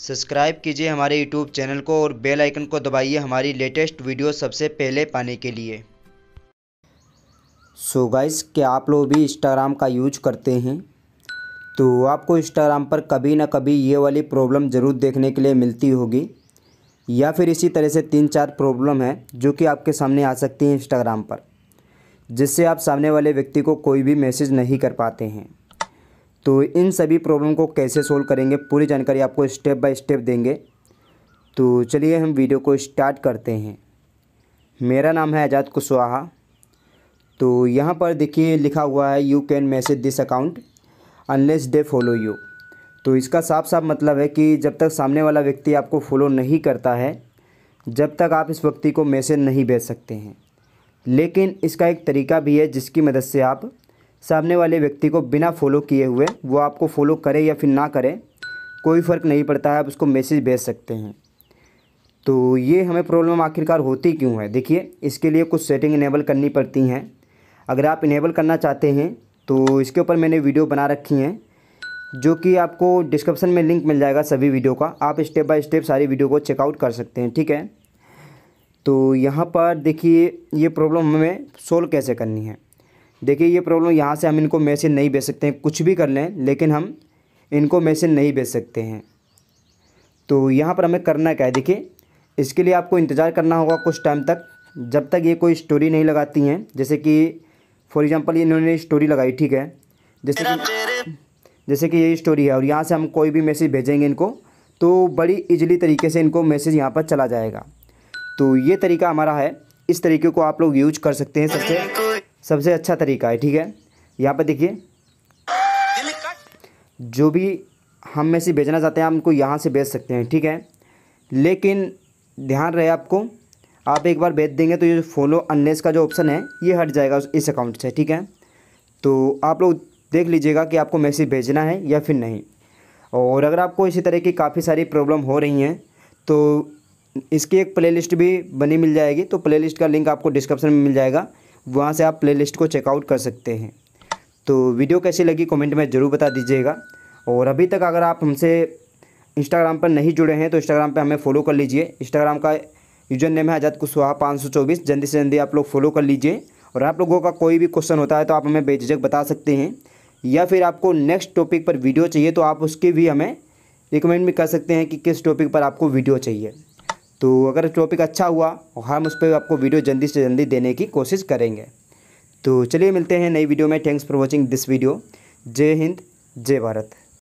Subscribe कीजिए हमारे YouTube channel को और बेल आइकन को दबाइए हमारी लेटेस्ट वीडियो सबसे पहले पाने के लिए। सो so गाइस क्या आप लोग भी इंस्टाग्राम का यूज़ करते हैं? तो आपको इंस्टाग्राम पर कभी ना कभी ये वाली प्रॉब्लम ज़रूर देखने के लिए मिलती होगी। या फिर इसी तरह से तीन चार प्रॉब्लम है जो कि आपके सामने आ सकती हैं इंस्टाग्राम पर, जिससे आप सामने वाले व्यक्ति को कोई भी मैसेज नहीं कर पाते हैं। तो इन सभी प्रॉब्लम को कैसे सोल्व करेंगे, पूरी जानकारी आपको स्टेप बाय स्टेप देंगे। तो चलिए हम वीडियो को स्टार्ट करते हैं। मेरा नाम है आज़ाद कुशवाहा। तो यहाँ पर देखिए लिखा हुआ है you can message this account unless they follow you तो इसका साफ़ साफ़ मतलब है कि जब तक सामने वाला व्यक्ति आपको फॉलो नहीं करता है, जब तक आप इस व्यक्ति को मैसेज नहीं भेज सकते हैं। लेकिन इसका एक तरीका भी है जिसकी मदद से आप सामने वाले व्यक्ति को बिना फॉलो किए हुए, वो आपको फॉलो करे या फिर ना करे, कोई फ़र्क नहीं पड़ता है आप उसको मैसेज भेज सकते हैं। तो ये हमें प्रॉब्लम आखिरकार होती क्यों है? देखिए, इसके लिए कुछ सेटिंग इनेबल करनी पड़ती हैं। अगर आप इनेबल करना चाहते हैं तो इसके ऊपर मैंने वीडियो बना रखी हैं, जो कि आपको डिस्क्रिप्शन में लिंक मिल जाएगा सभी वीडियो का। आप स्टेप बाय स्टेप सारी वीडियो को चेकआउट कर सकते हैं, ठीक है? तो यहाँ पर देखिए, ये प्रॉब्लम हमें सोल्व कैसे करनी है? देखिए, ये प्रॉब्लम यहाँ से हम इनको मैसेज नहीं भेज सकते हैं, कुछ भी कर लें, लेकिन हम इनको मैसेज नहीं भेज सकते हैं। तो यहाँ पर हमें करना क्या है? देखिए, इसके लिए आपको इंतज़ार करना होगा कुछ टाइम तक। जब तक ये कोई स्टोरी नहीं लगाती हैं, जैसे कि फॉर एग्ज़ाम्पल इन्होंने स्टोरी लगाई, ठीक है? जैसे कि जैसे कि यही स्टोरी है, और यहाँ से हम कोई भी मैसेज भेजेंगे इनको तो बड़ी इजली तरीके से इनको मैसेज यहाँ पर चला जाएगा। तो ये तरीका हमारा है, इस तरीके को आप लोग यूज़ कर सकते हैं सबसे। सबसे अच्छा तरीका है, ठीक है? यहाँ पर देखिए। जो भी हम में से भेजना चाहते हैं, हम उनको यहाँ से भेज सकते हैं, ठीक है? लेकिन ध्यान रहे आपको, आप एक बार भेज देंगे तो ये फॉलो अनलेस का जो ऑप्शन है, ये हट जाएगा इस अकाउंट से, ठीक है? तो आप लोग देख लीजिएगा कि आपको मैसेज भेजना है या फिर नहीं। और अगर आपको इसी तरह की काफ़ी सारी प्रॉब्लम हो रही हैं तो इसकी एक प्लेलिस्ट भी बनी मिल जाएगी तो प्लेलिस्ट का लिंक आपको डिस्क्रिप्शन में मिल जाएगा। वहाँ से आप प्लेलिस्ट को चेकआउट कर सकते हैं। तो वीडियो कैसी लगी कमेंट में ज़रूर बता दीजिएगा। और अभी तक अगर आप हमसे इंस्टाग्राम पर नहीं जुड़े हैं तो इंस्टाग्राम पर हमें फॉलो कर लीजिए। इंस्टाग्राम का यूज़र नेम है आज़ाद कुशवाहा पाँच सौ चौबीस। जल्दी से जल्दी आप लोग फॉलो कर लीजिए। और आप लोगों का कोई भी क्वेश्चन होता है तो आप हमें बेझिझक बता सकते हैं। या फिर आपको नेक्स्ट टॉपिक पर वीडियो चाहिए तो आप उसके भी हमें रिकमेंड भी कर सकते हैं कि किस टॉपिक पर आपको वीडियो चाहिए। तो अगर टॉपिक अच्छा हुआ, हम उस पर आपको वीडियो जल्दी से जल्दी देने की कोशिश करेंगे। तो चलिए मिलते हैं नई वीडियो में। Thanks for watching this video जय हिंद जय भारत